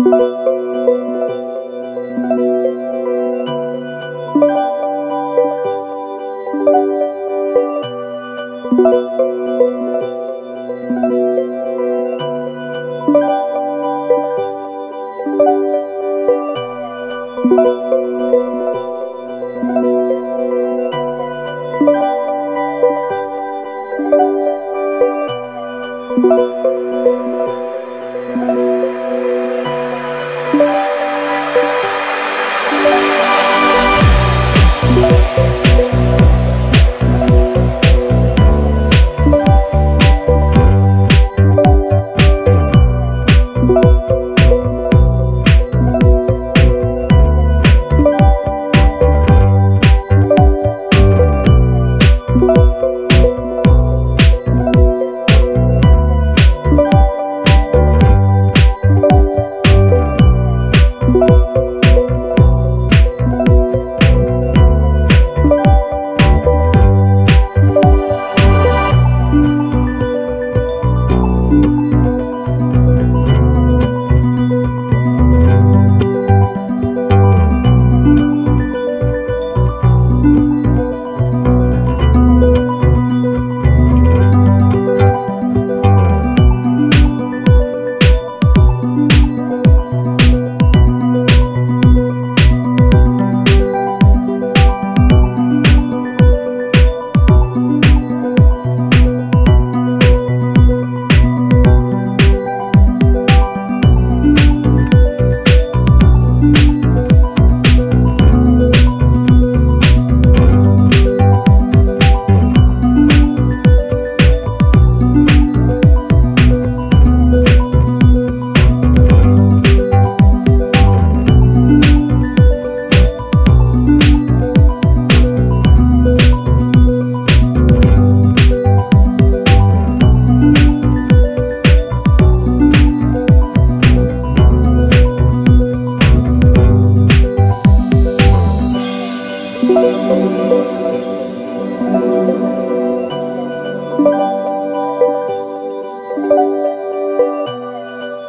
Música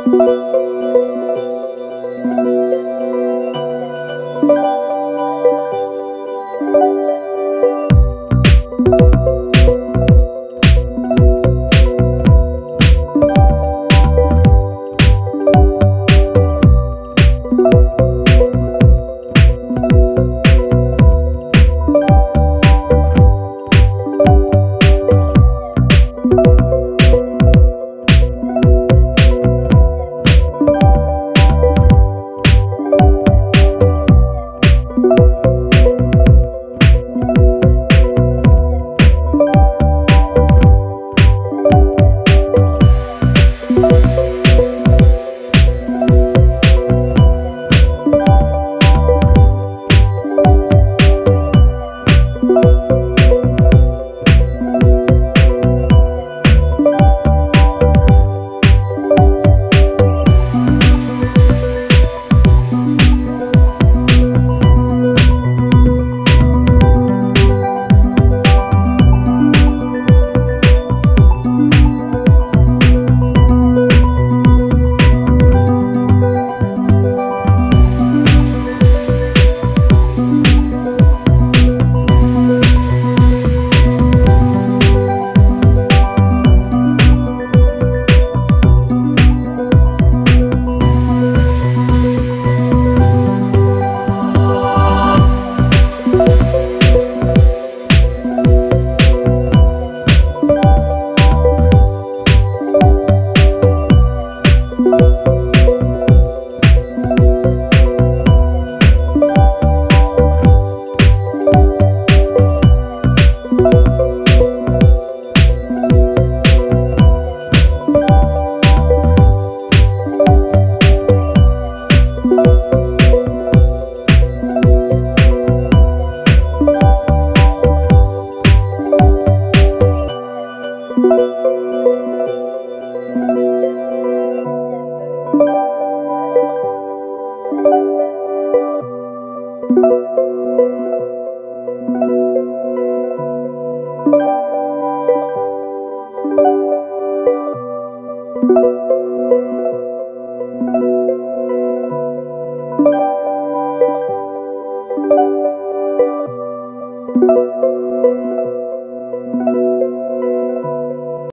Música